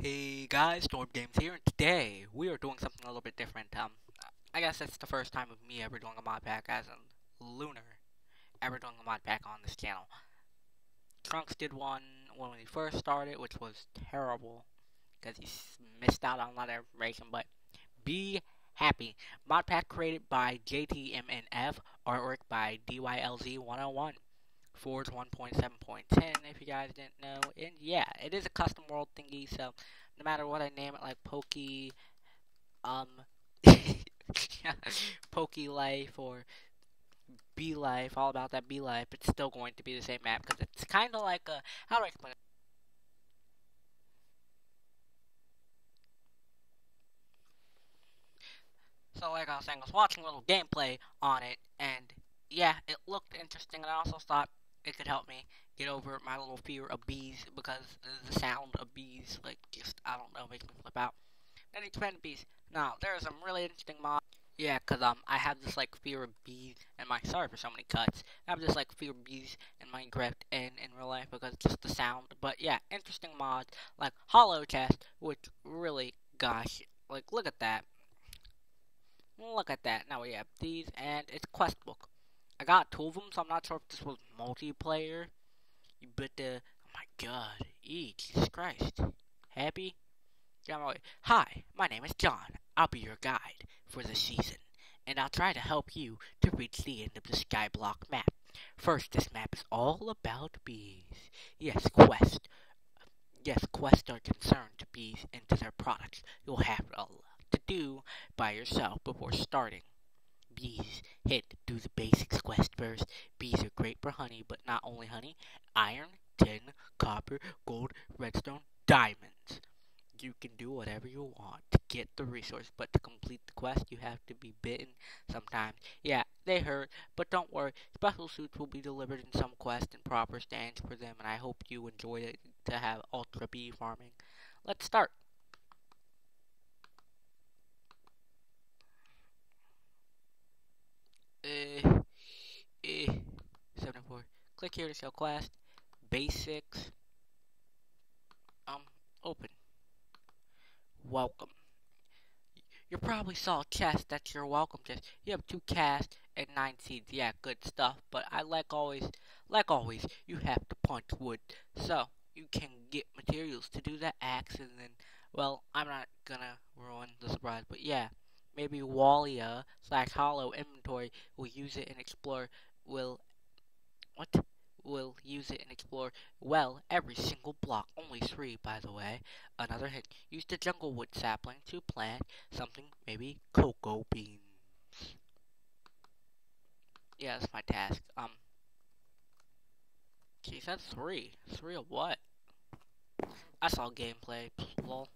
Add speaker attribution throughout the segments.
Speaker 1: Hey guys, Storm Games here, and today we are doing something a little bit different. Um, I guess it's the first time of me ever doing a mod pack as a Lunar, ever doing a mod pack on this channel. Trunks did one when we first started, which was terrible, because he missed out on a lot of information, but Bee Happy. Mod pack created by JTMNF, artwork by DYLZ101. Forge 1.7.10 if you guys didn't know. And yeah, it is a custom world thingy, so no matter what I name it, like Pokey, um, Pokey Life or Bee Life, all about that Bee Life, it's still going to be the same map because it's kind of like a, how do I explain it? So like I was saying, I was watching a little gameplay on it, and yeah, it looked interesting, and I also thought it could help me get over my little fear of bees because the sound of bees, like, just, I don't know, makes me flip out. Then expanded bees. Now, there are some really interesting mods. Yeah, because, um, I have this, like, fear of bees, and my, sorry for so many cuts. I have this, like, fear of bees in Minecraft and in real life because just the sound. But, yeah, interesting mods, like Hollow Chest, which really, gosh, like, look at that. Look at that. Now we have these, and it's quest book. I got two of them, so I'm not sure if this was multiplayer. But uh, oh my god, eee, Jesus Christ. Happy? Hi, my name is John. I'll be your guide for the season, and I'll try to help you to reach the end of the Skyblock map. First, this map is all about bees. Yes, quest. Yes, quests are concerned to bees and to their products. You'll have a lot to do by yourself before starting bees. Hit do the basics quest first. Bees are great for honey, but not only honey. Iron, tin, copper, gold, redstone, diamonds. You can do whatever you want to get the resource, but to complete the quest, you have to be bitten sometimes. Yeah, they hurt, but don't worry. Special suits will be delivered in some quests and proper stands for them, and I hope you enjoy it to have ultra bee farming. Let's start. Uh, uh, 74. Click here to show class. Basics. Um, open. Welcome. You probably saw a chest. That's your welcome chest. You have two casts and nine seeds. Yeah, good stuff. But I like always, like always, you have to punch wood. So, you can get materials to do that axe and then, well, I'm not gonna ruin the surprise, but yeah maybe WAILA slash Hollow inventory will use it and explore will what will use it and explore well every single block. Only three, by the way. Another hint: use the jungle wood sapling to plant something, maybe cocoa beans. Yeah, that's my task. Um, geez, that's three. Three of what? I saw gameplay. Lol.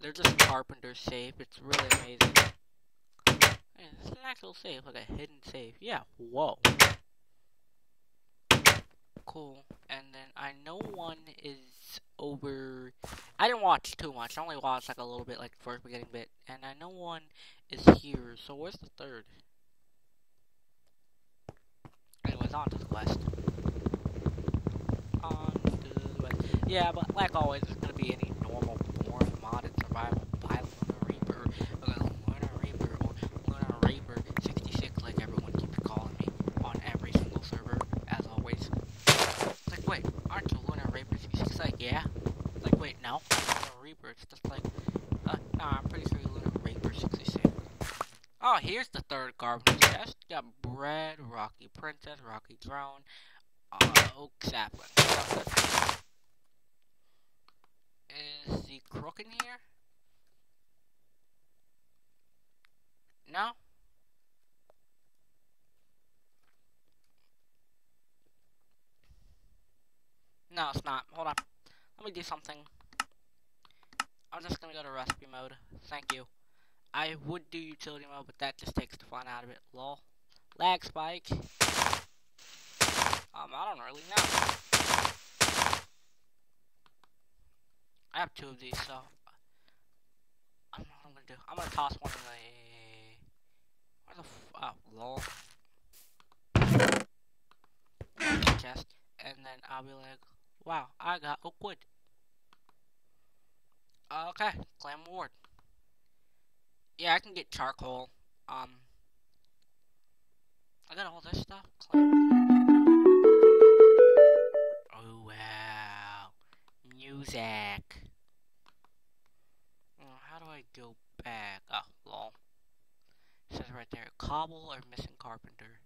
Speaker 1: They're just carpenter safe. It's really amazing. It's an actual safe, like a hidden safe. Yeah, whoa. Cool. And then I know one is over... I didn't watch too much. I only watched like a little bit, like first beginning bit. And I know one is here. So where's the third? Anyways, on to the quest. On to the west. Yeah, but like always, it's gonna be any normal survival by Lunar Reaper, uh, Lunar Reaper, or Lunar Reaper 66, like everyone keeps calling me on every single server, as always. It's like, wait, aren't you Lunar Reaper 66? Like, yeah. Like, wait, no, Lunar Reaper, it's just like, uh, nah, I'm pretty sure you're Lunar Reaper 66. Oh, here's the third garbage chest. Got bread, Rocky Princess, Rocky Drone, uh, Oak Sapling. Is the crook in here? No? No, it's not. Hold on. Let me do something. I'm just gonna go to recipe mode. Thank you. I would do utility mode, but that just takes the fun out of it. Lol. Lag spike. Um, I don't really know. I have two of these, so I don't know what I'm gonna do. I'm gonna toss one the the f oh lol chest, and then I'll be like, wow, I got oak wood. Okay, clam award. Yeah, I can get charcoal. Um, I got all this stuff. Claim. Cobble or missing carpenter.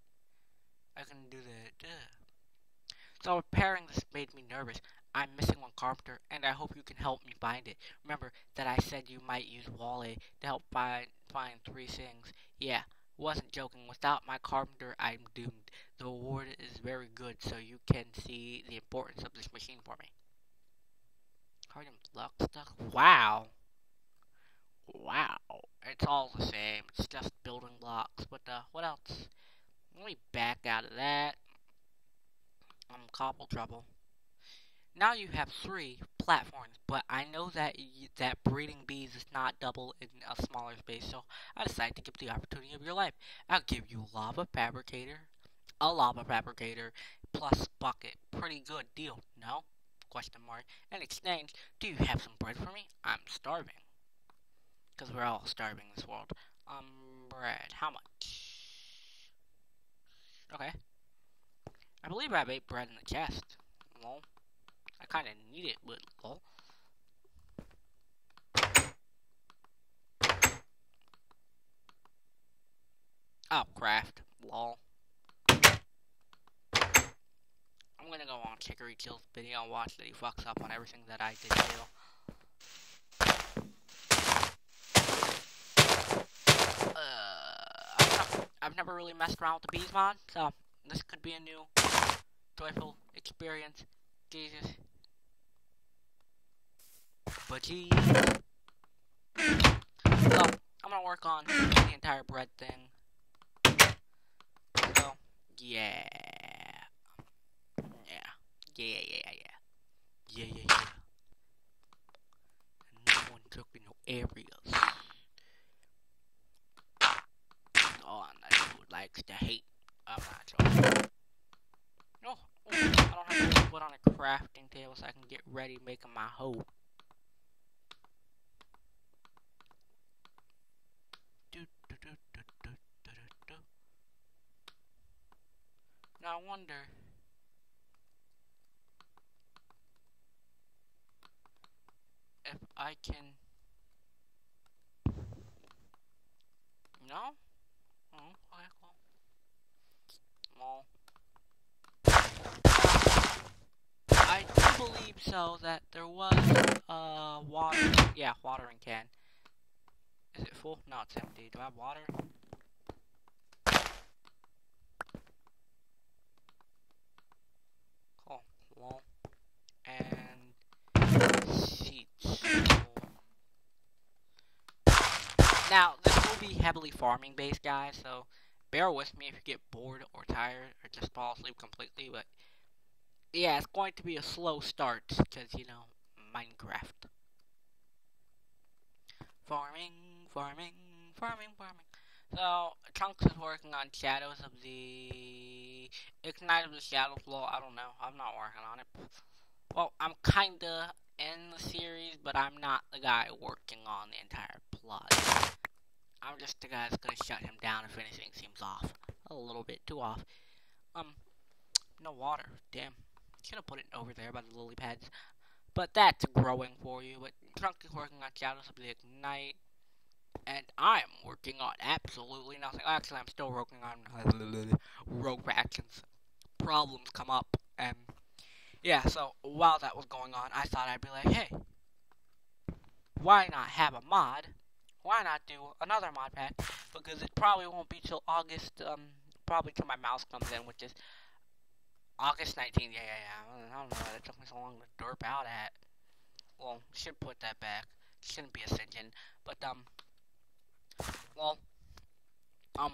Speaker 1: I can do that. Duh. So repairing this made me nervous. I'm missing one carpenter, and I hope you can help me find it. Remember that I said you might use Wally to help find find three things. Yeah, wasn't joking. Without my carpenter, I'm doomed. The reward is very good, so you can see the importance of this machine for me. Cardium luck stuff. Wow. Wow. It's all the same. It's just building blocks. But uh, what else? Let me back out of that. I'm cobble trouble. Now you have three platforms, but I know that that breeding bees is not double in a smaller space, so I decided to give the opportunity of your life. I'll give you lava fabricator, a lava fabricator, plus bucket. Pretty good deal, no? Question mark. In exchange, do you have some bread for me? I'm starving. Because we're all starving in this world. Um, bread. How much? Okay. I believe I have eight bread in the chest. Well. I kind of need it, but lol. Oh, craft. Lol. I'm gonna go on Chicory Chill's video and watch that he fucks up on everything that I did do. Uh, I've, never really messed around with the bees mod, so this could be a new joyful experience. Jesus. But geez. So, I'm gonna work on the entire bread thing. So, yeah. Yeah. Yeah, yeah, yeah, yeah. Yeah, yeah, yeah. no one took in no areas. Oh, and that dude likes to hate. I'm not. No, oh, oh, I don't have to put on a crafting table so I can get ready making my hoe. Now I wonder if I can No? Oh, okay, I do believe so that there was uh water yeah, watering can. Is it full? No, it's empty. Do I have water? And Now, this will be heavily farming based, guys, so bear with me if you get bored or tired or just fall asleep completely, but yeah, it's going to be a slow start because, you know, Minecraft. Farming, farming, farming, farming. So, Trunks is working on Shadows of the... Ignite of the Shadow Flow, I don't know, I'm not working on it. Well, I'm kinda in the series, but I'm not the guy working on the entire plot. I'm just the guy that's gonna shut him down if anything seems off. A little bit too off. Um, no water. Damn. Should have put it over there by the lily pads. But that's growing for you. But Trunk is working on Shadows of the Ignite. And I'm working on absolutely nothing. Actually, I'm still working on rogue factions. Problems come up. And yeah, so while that was going on, I thought I'd be like, hey, why not have a mod why not do another mod pack? Because it probably won't be till August, um, probably till my mouse comes in, which is August 19th. Yeah, yeah, yeah. I don't know why that took me so long to derp out at. Well, should put that back. Shouldn't be a Ascension. But, um, well, um,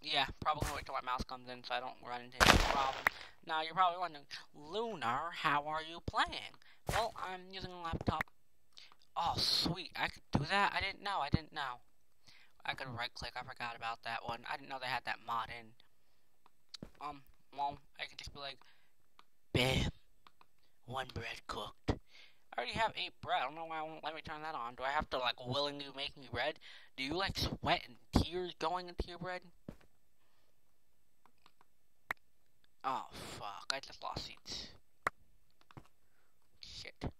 Speaker 1: yeah, probably wait till my mouse comes in so I don't run into any problems. Now, you're probably wondering, Lunar, how are you playing? Well, I'm using a laptop Oh, sweet. I could do that? I didn't know. I didn't know. I could right click. I forgot about that one. I didn't know they had that mod in. Um, well, I can just be like, bam. One bread cooked. I already have eight bread. I don't know why it won't let me turn that on. Do I have to, like, willingly make me bread? Do you, like, sweat and tears going into your bread? Oh, fuck. I just lost seeds. Shit.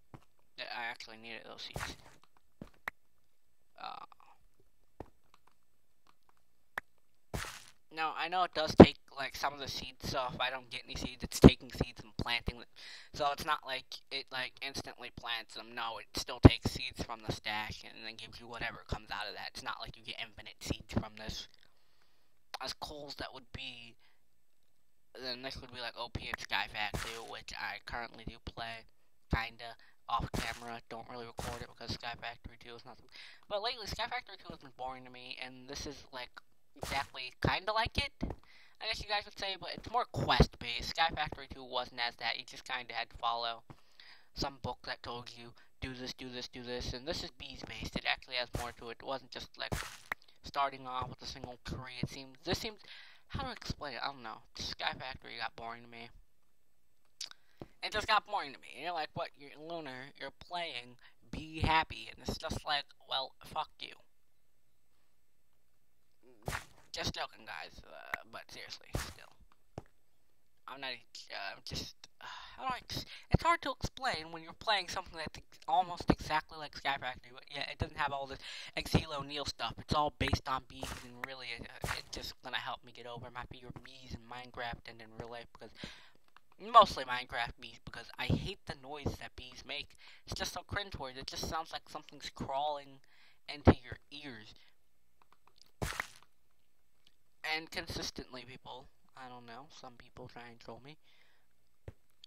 Speaker 1: I actually needed those seeds. Uh, no, I know it does take like some of the seeds. So if I don't get any seeds, it's taking seeds and planting them. So it's not like it like instantly plants them. No, it still takes seeds from the stash and then gives you whatever comes out of that. It's not like you get infinite seeds from this. As cool as that would be, then this would be like OP and Sky Factory, which I currently do play, kinda off camera. Don't really record it because Sky Factory 2 is nothing. But lately, Sky Factory 2 has been boring to me, and this is like exactly kinda like it. I guess you guys would say, but it's more quest based. Sky Factory 2 wasn't as that. You just kinda had to follow some book that told you do this, do this, do this, and this is bees based. It actually has more to it. It wasn't just like starting off with a single tree. It seems this seems how to explain it. I don't know. Sky Factory got boring to me. It just got boring to me. You're like, what? You're Lunar. You're playing. Bee Happy, and it's just like, well, fuck you. Just joking, guys. Uh, but seriously, still. I'm not uh, just. Uh, how do I? It's hard to explain when you're playing something that's almost exactly like Sky Factory, but yeah, it doesn't have all this Ex Nihilo stuff. It's all based on bees, and really, uh, it's just gonna help me get over my fear of bees in Minecraft and in real life because mostly Minecraft bees because I hate the noise that bees make. It's just so cringeworthy. It just sounds like something's crawling into your ears. And consistently, people. I don't know. Some people try and troll me.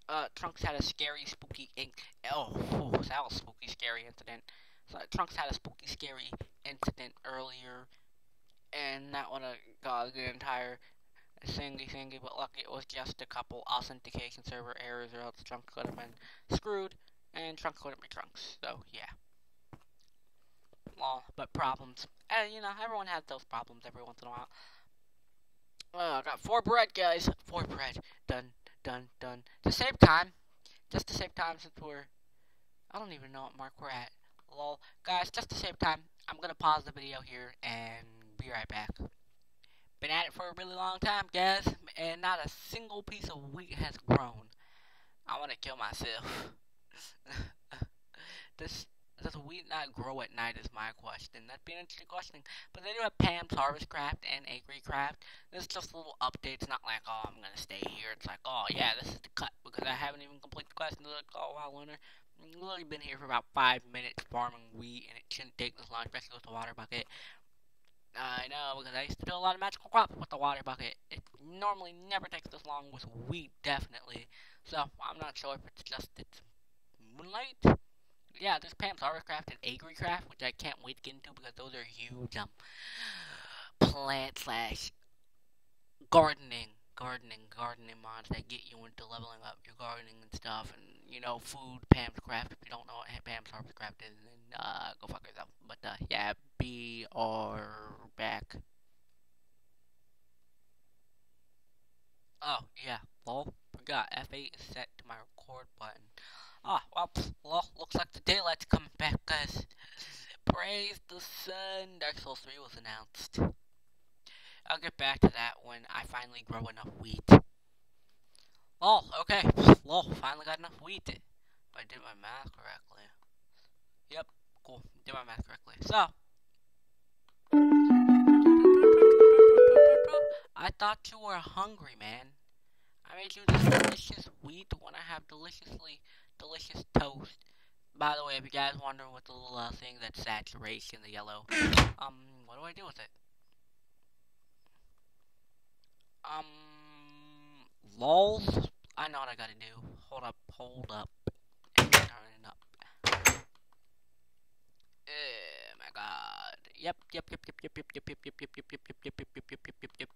Speaker 1: Uh, Trunks had a scary, spooky ink. Oh, ooh, that was spooky, scary incident. So Trunks had a spooky, scary incident earlier, and that one have got the entire thingy thingy. But lucky it was just a couple authentication server errors, or else Trunks could have been screwed, and Trunks couldn't be Trunks. So yeah. Well, but problems. Uh, you know, everyone has those problems every once in a while. Oh, I got four bread, guys. Four bread. Done, done, done. To save time. Just to save time since we're... I don't even know what mark we're at. Lol. Guys, just to save time, I'm to pause the video here and be right back. Been at it for a really long time, guys, and not a single piece of wheat has grown. I want to kill myself. this does wheat not grow at night is my question. That'd be an interesting question. But they do have Pam's Harvest Craft and Agri Craft. This is just a little update. It's not like, oh, I'm going to stay here. It's like, oh, yeah, this is the cut. Because I haven't even completed the quest. It's like, oh, wow, Lunar. I've literally been here for about five minutes farming wheat. And it shouldn't take this long, especially with the water bucket. I know, because I used to do a lot of magical crops with the water bucket. It normally never takes this long with wheat, definitely. So, I'm not sure if it's just it's moonlight yeah, there's Pam's Harvestcraft and Agri-Craft, which I can't wait to get into because those are huge um plant slash gardening, gardening, gardening mods that get you into leveling up your gardening and stuff, and you know, food. Pam's Craft. If you don't know what Pam's Harvestcraft is, then uh, go fuck yourself. But uh, yeah, be or back. Oh yeah, lol. Forgot F8 is set to my record button. Ah, well, well, looks like the daylight's coming back, guys. Praise the sun. Dark Souls 3 was announced. I'll get back to that when I finally grow enough wheat. Oh, okay. Lol, finally got enough wheat. If I did my math correctly. Yep, cool. Did my math correctly. So. I thought you were hungry, man. I made you this delicious wheat when I have deliciously delicious toast. By the way, if you guys wondering what the little uh, thing that's saturation, the yellow, um, what do I do with it? Um, lols? I know what I gotta do. Hold up, hold up. Up. Oh my god. Yep, yep, yep, yep, yep, yep, yep, yep, yep, yep, yep, yep, yep, yep, yep, yep, yep, yep, yep.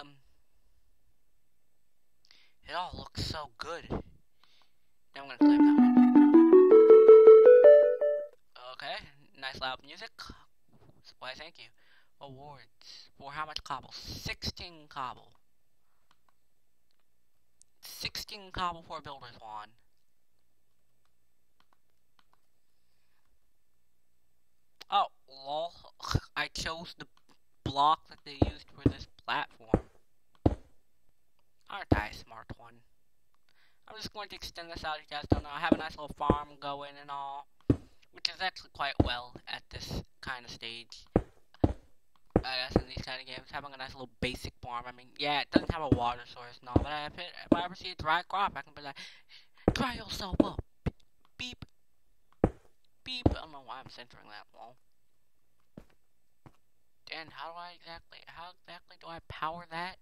Speaker 1: Um, it all looks so good. Now I'm gonna claim that one. Okay, nice loud music. Why, thank you. Awards. For how much cobble? 16 cobble. 16 cobble 4 builders on. Oh, lol. I chose the block that they used for this platform. Aren't I a smart one? I'm just going to extend this out, you guys don't know. I have a nice little farm going and all. Which is actually quite well at this kind of stage. I guess in these kind of games, having a nice little basic farm. I mean, yeah, it doesn't have a water source, no, but if, it, if I ever see a dry crop, I can be like, dry yourself up. Beep. Beep. I don't know why I'm centering that wall. Then how do I exactly, how exactly do I power that?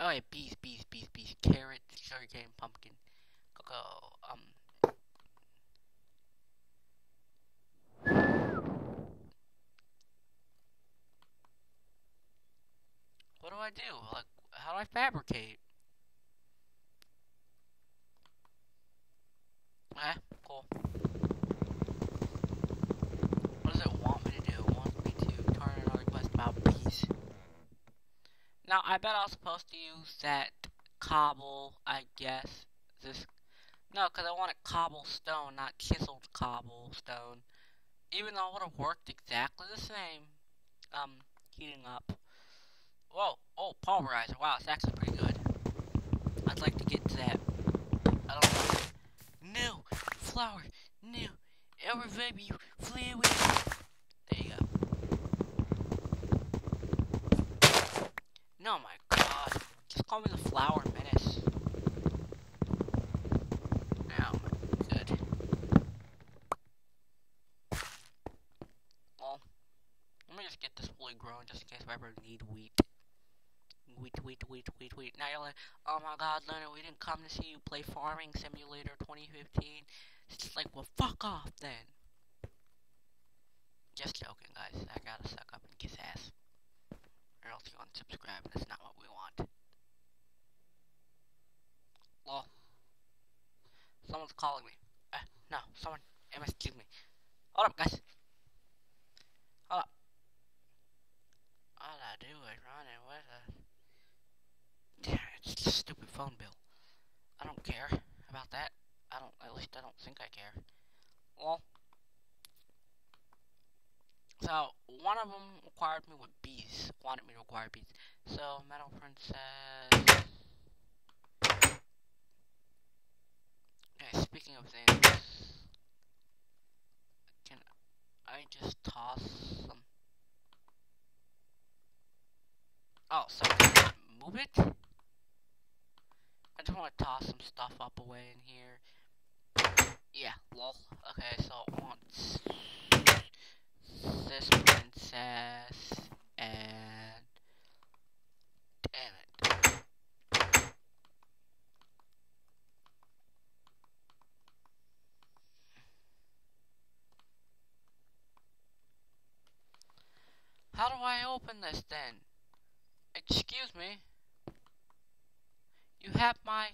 Speaker 1: Oh yeah, bees, bees, bees, bees, carrot, sugarcane, pumpkin, cocoa, um. What do I do? Like, how do I fabricate? Eh, cool. What does it want me to do? It wants me to turn a request about bees. Now, I bet I was supposed to use that cobble, I guess. This. No, because I wanted cobblestone, not chiseled cobblestone. Even though it would have worked exactly the same. Um, heating up. Whoa, oh, pulverizer. Wow, it's actually pretty good. I'd like to get to that. I don't know. No, flower, no. Every baby, you flee away. There you go. No, my god. Just call me the flower menace. Now, good. Well, let me just get this fully grown just in case I ever need wheat. Wheat, wheat, wheat, wheat, wheat. Now you're like, oh my god, Leonard, we didn't come to see you play Farming Simulator 2015. It's just like, well, fuck off then. Just joking, guys. I gotta suck up and kiss ass. Or else you unsubscribe, and that's not what we want. Lol. Someone's calling me. Uh, no, someone MSG'd me. Hold up, guys. Hold up. All I do is run and with a yeah, it's just a stupid phone bill. I don't care about that. I don't, at least I don't think I care. Well, so one of them required me with bees, wanted me to acquire bees. So, Metal Princess. Okay, speaking of things, can I just toss some? Oh, so move it? I just want to toss some stuff up away in here. Yeah, lol. Okay, so want this princess and damn it. How do I open this then? Excuse me. You have my...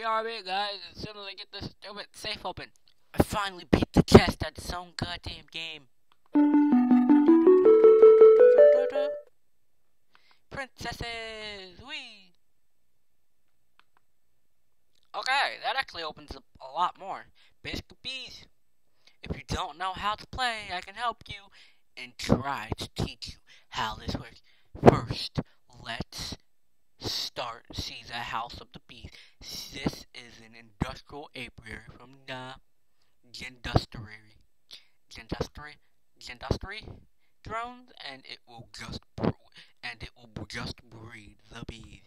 Speaker 1: BRB guys, as soon as I get this stupid safe open. I finally beat the chest at own goddamn game. Princesses! Wee! Okay, that actually opens up a lot more. Basic bees. If you don't know how to play, I can help you and try to teach you how this works. First, let's start see the House of the Bees. This is an industrial apiary from the Gendustry. Gendustry? Gendustry drones, and it will just and it will just breed the bees.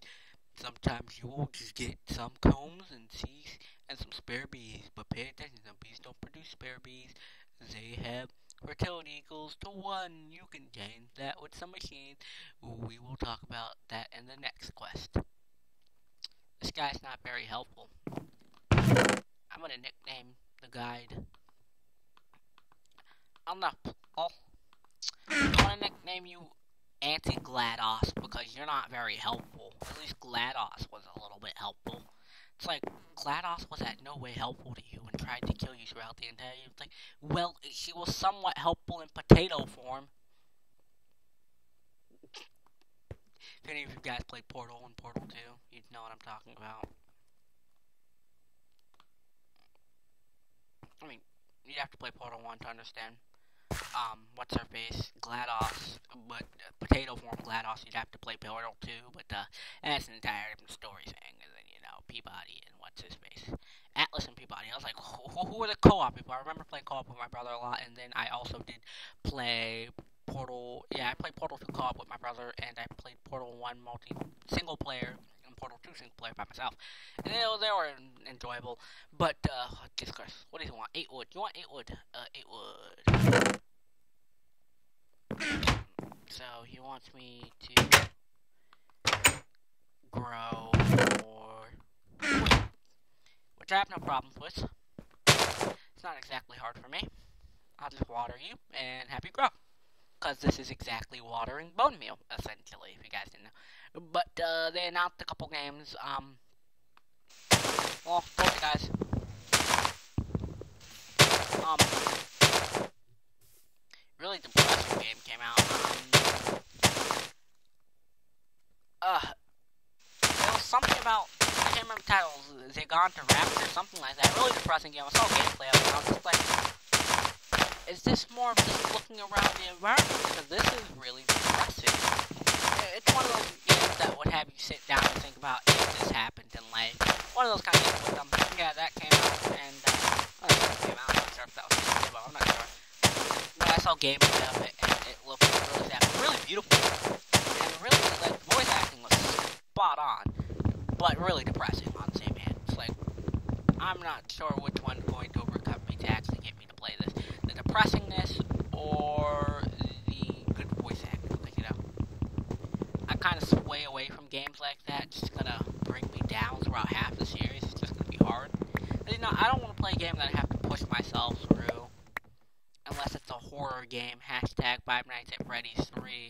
Speaker 1: Sometimes you will just get some combs and seeds and some spare bees, but pay attention, some bees don't produce spare bees. They have fertility equals to one. You can change that with some machines. We will talk about that in the next quest. This guy's not very helpful. I'm gonna nickname the guide. I'm not. Oh, I'm gonna nickname you Anti GLaDOS because you're not very helpful. At least GLaDOS was a little bit helpful. It's like GLaDOS was at no way helpful to you and tried to kill you throughout the entire thing. Well, she was somewhat helpful in potato form. If any of you guys played Portal and Portal 2, you'd know what I'm talking about. I mean, you'd have to play Portal 1 to understand. Um, what's her face? GLaDOS, but uh, potato form GLaDOS, you'd have to play Portal 2, but uh, that's an entire different story thing, know, P-body and what's his face. Atlas and P-body. I was like, who, who are the co-op people? I remember playing co-op with my brother a lot, and then I also did play Portal. Yeah, I played Portal 2 co-op with my brother, and I played Portal 1 multi single player and Portal 2 single player by myself. And they, they were enjoyable. But uh, discuss. What do you want? Eight wood. You want eight wood? Uh, eight wood. So he wants me to grow more, which I have no problems with. It's not exactly hard for me. I'll just water you and have you grow because this is exactly watering bone meal, essentially, if you guys didn't know. But uh, they announced a couple games. Um, well, told you guys. Um, really depressing game came out. Um, uh, something about can't remember the titles. To Rapture, something like that. Really depressing game. I saw gameplay. I was just like is this more of just looking around the environment? Because this is really depressing. It's one of those games that would have you sit down and think about if this happened in life. One of those kind of games them. Yeah, that came out, and, uh, oh, that came out. I'm sure if that was well, I'm not sure. But I saw gameplay of it, and it looked really. Really beautiful. And really, like, voice acting was spot on. But really depressing on the same hand. It's like, I'm not sure which one's going to overcome me to actually get me to play this The depressingness or the good voice acting. Like, you know, I kind of sway away from games like that. It's just gonna bring me down throughout half the series. It's just gonna be hard. But, you know, I don't want to play a game that I have to push myself through. Unless it's a horror game. Hashtag Five Nights at Freddy's 3.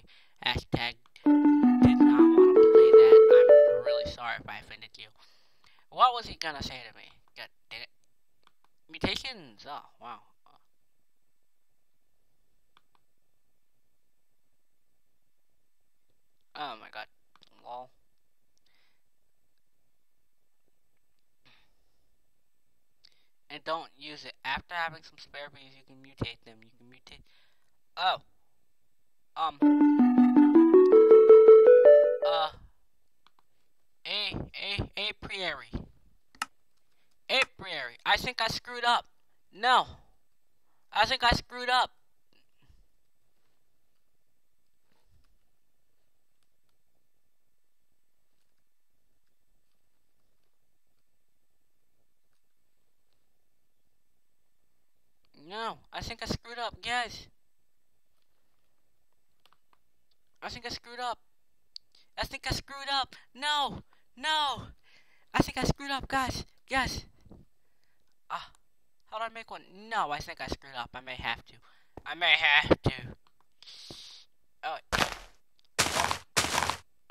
Speaker 1: Having some spare bees, you can mutate them. You can mutate. Oh. Um. Uh. A, a, a priori. A priori. I think I screwed up. No. I think I screwed up. No, I think I screwed up, guys. I think I screwed up. I think I screwed up. No, no. I think I screwed up, guys. Guys. Ah, how do I make one? No, I think I screwed up. I may have to. I may have to. Oh.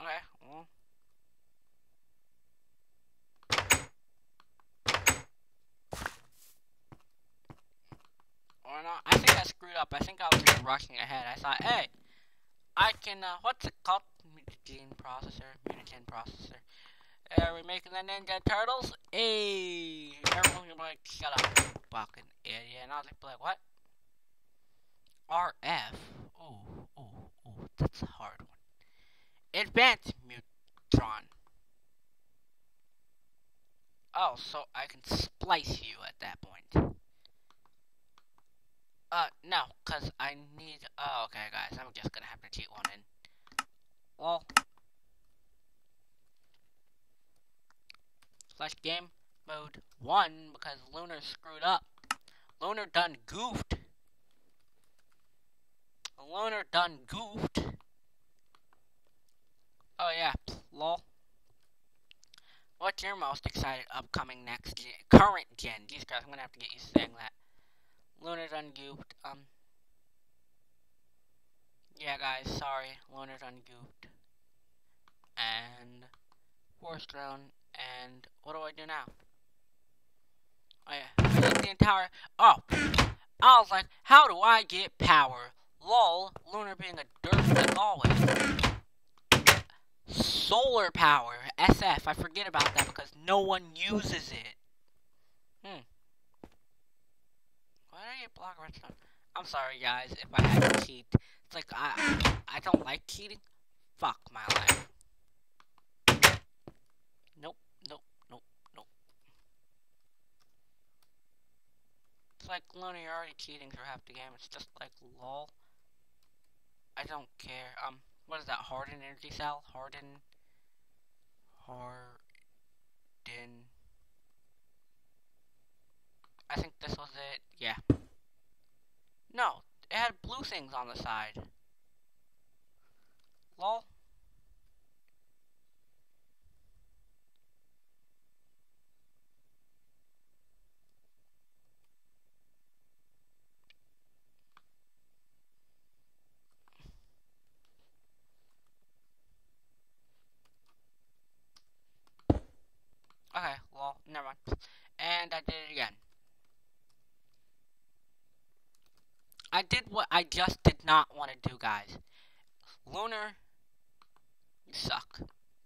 Speaker 1: Okay. Well. Or not. I think I screwed up. I think I was just rushing ahead. I thought, hey, I can, uh, what's it called? Mutagen processor. Mutagen processor. Are we making the Ninja Turtles? Hey, everyone be like, shut up, fucking idiot. And I was like, what? RF? Oh, oh, oh, that's a hard one. Advanced Mutatron. Oh, so I can splice you at that point. Uh, no, because I need... Oh, okay, guys, I'm just gonna have to cheat one in. Well... Slash game mode 1, because Lunar screwed up. Lunar done goofed. Lunar done goofed. Oh, yeah, lol. What's your most excited upcoming next gen, current gen? Jesus Christ, I'm gonna have to get you to saying that. Lunar's ungooped. Um. Yeah, guys, sorry. Lunar's ungooped. And. Forced round. And. What do I do now? Oh, yeah. The entire. Oh! I was like, how do I get power? Lol. Lunar being a dirt like always. solar power, SF. I forget about that because no one uses it. Hmm. I get block redstone? I'm sorry, guys, if I had to cheat. It's like, I, I don't like cheating. Fuck my life. Nope, nope, nope, nope. It's like, Luna, you're already cheating for half the game. It's just like, lol. I don't care. Um, what is that? Harden energy cell? Harden. Harden. I think this was it. Yeah. No, it had blue things on the side. Lol. Okay, well, never mind. And I did it again. I did what I just did not want to do, guys. Lunar, you suck.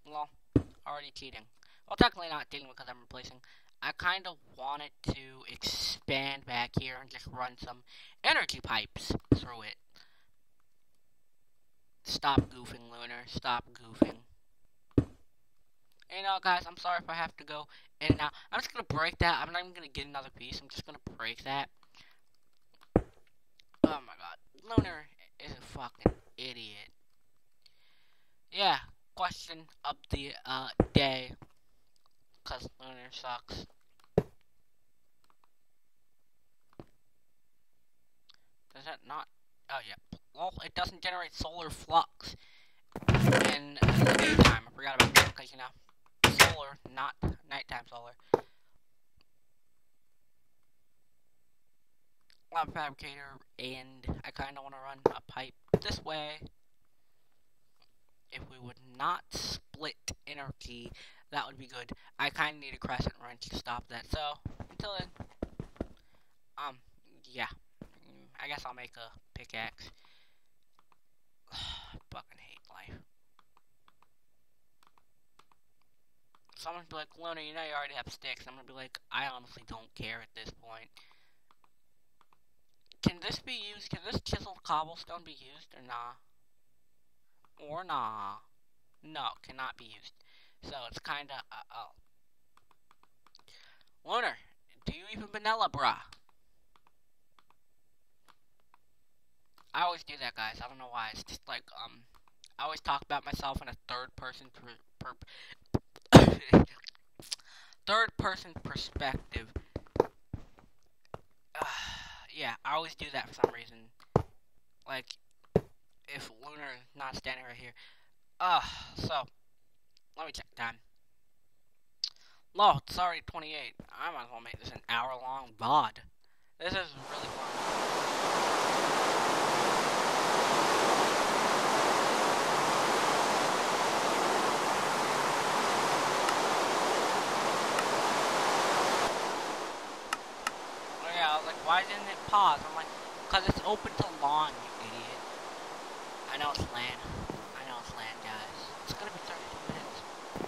Speaker 1: Well, already cheating. Well, technically not cheating because I'm replacing. I kind of wanted to expand back here and just run some energy pipes through it. Stop goofing, Lunar. Stop goofing. You know, guys, I'm sorry if I have to go in and out. I'm just gonna break that. I'm not even gonna get another piece. I'm just gonna break that. Oh my god. Lunar is a fucking idiot. Yeah, question of the uh, day. Because Lunar sucks. Does that not? Oh yeah. Well, it doesn't generate solar flux in the daytime. I forgot about that because, you know solar, not nighttime solar. Lava fabricator, and I kind of want to run a pipe this way. If we would not split energy, that would be good. I kind of need a crescent wrench to stop that. So, until then, um, yeah. I guess I'll make a pickaxe. Fucking hate life. someone's be like, Luna, you know you already have sticks. I'm gonna be like, I honestly don't care at this point. Can this be used? Can this chiseled cobblestone be used or nah? Or nah? No, cannot be used. So it's kinda, uh oh. Lunar, do you even vanilla, bruh? I always do that, guys. I don't know why. It's just like, um, I always talk about myself in a third person per, per third person perspective. Yeah, I always do that for some reason. Like, if Lunar is not standing right here. Uh, so, let me check time. Low, sorry, 28. I might as well make this an hour long VOD. This is really fun. Why didn't it pause? I'm like, because it's open to LAN, you idiot. I know it's land. I know it's land, guys. It's gonna be 32 minutes.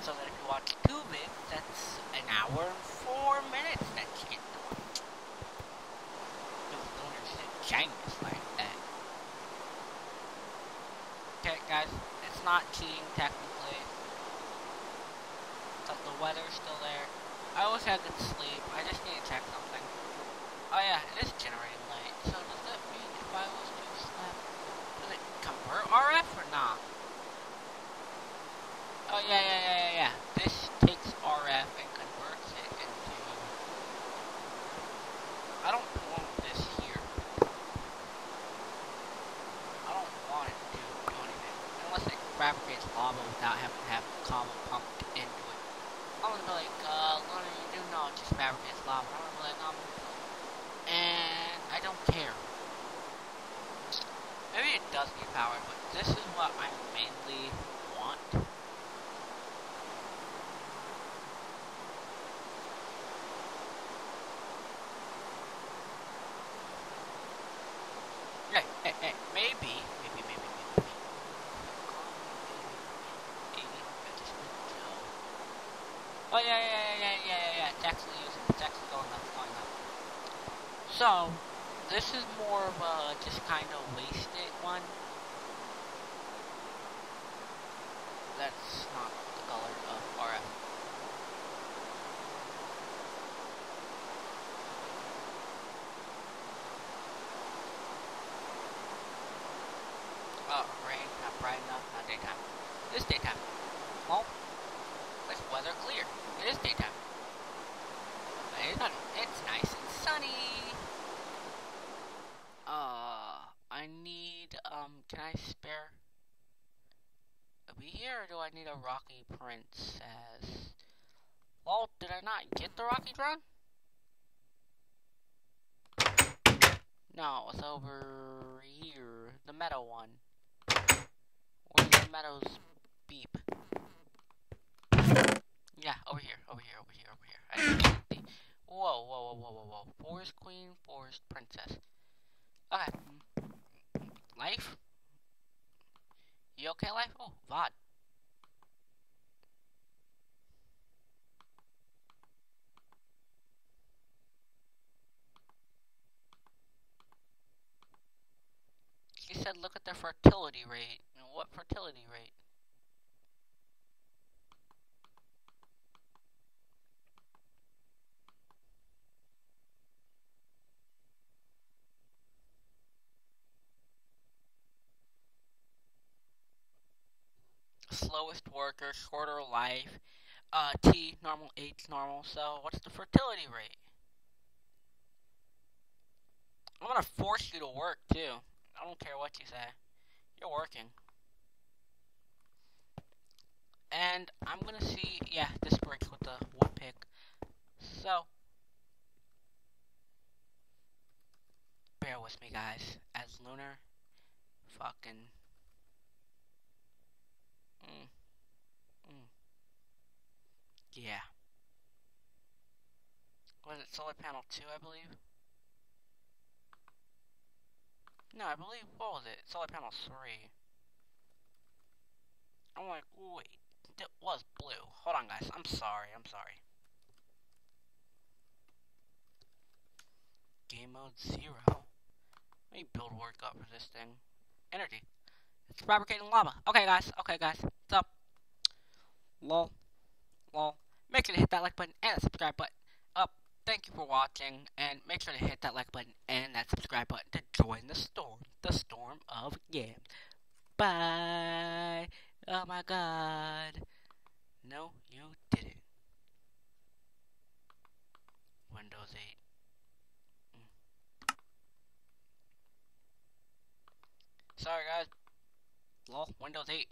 Speaker 1: So that if you watch two bits, that's an hour and four minutes that you get done. Don't genius like that. Okay, guys, it's not cheating technically. Because the weather's still there. I always have good sleep. I just need to check something. Oh yeah, it is generating light. So does that mean if I was to slap, does it convert RF or not? Oh yeah, yeah, yeah, yeah, yeah. This takes RF and converts it into. I don't want this here. I don't want it to do anything unless it fabricates lava without having to have cobble pumped into it. I'm gonna be like, uh, Luna, you do know it just fabricates lava. I'm gonna be like, um and I don't care. Maybe it does need power, but this is what I mainly want. Hey, hey, hey, maybe, maybe, maybe, maybe, maybe. maybe, maybe, maybe, maybe Oh yeah, yeah, yeah, yeah, yeah, yeah, yeah. It's actually using. It's actually going up, going up. So, this is more of a just kind of wasted one. That's not the color of RF. Oh, rain, not bright enough, not daytime. It is daytime. Well, it's weather clear. It is daytime. But it's, not, it's nice and sunny. Uh, I need, um, can I spare a bee here, or do I need a Rocky Princess? Well, did I not get the Rocky drone? No, it's over here. The meadow one. Where's the meadows beep? Yeah, over here, over here, over here, over here. I. Whoa, whoa, whoa, whoa, whoa, whoa. Forest Queen, Forest Princess. Okay. Life? You okay, Life? Oh, VOD. She their fertility rate. What fertility rate? slowest worker, shorter life, uh, T, normal, H, normal. So, what's the fertility rate? I'm gonna force you to work, too. I don't care what you say. You're working. And I'm gonna see, yeah, this breaks with the wood pick. So, bear with me, guys, as Lunar fucking Mm. Mm. Yeah. Was it solar panel 2, I believe? No, I believe, what was it? Solar panel 3. I'm like, wait, it was blue. Hold on, guys. I'm sorry, I'm sorry. Game mode 0. Let me build work up for this thing. Energy. It's fabricating lava. Okay, guys. Okay, guys. What's up? Lol. Lol. Make sure to hit that like button and that subscribe button. Thank you for watching, and make sure to hit that like button and that subscribe button to join the storm. The storm of games. Bye. Oh my god. No, you didn't. Windows 8. Mm. Sorry, guys. Lol, Windows 8.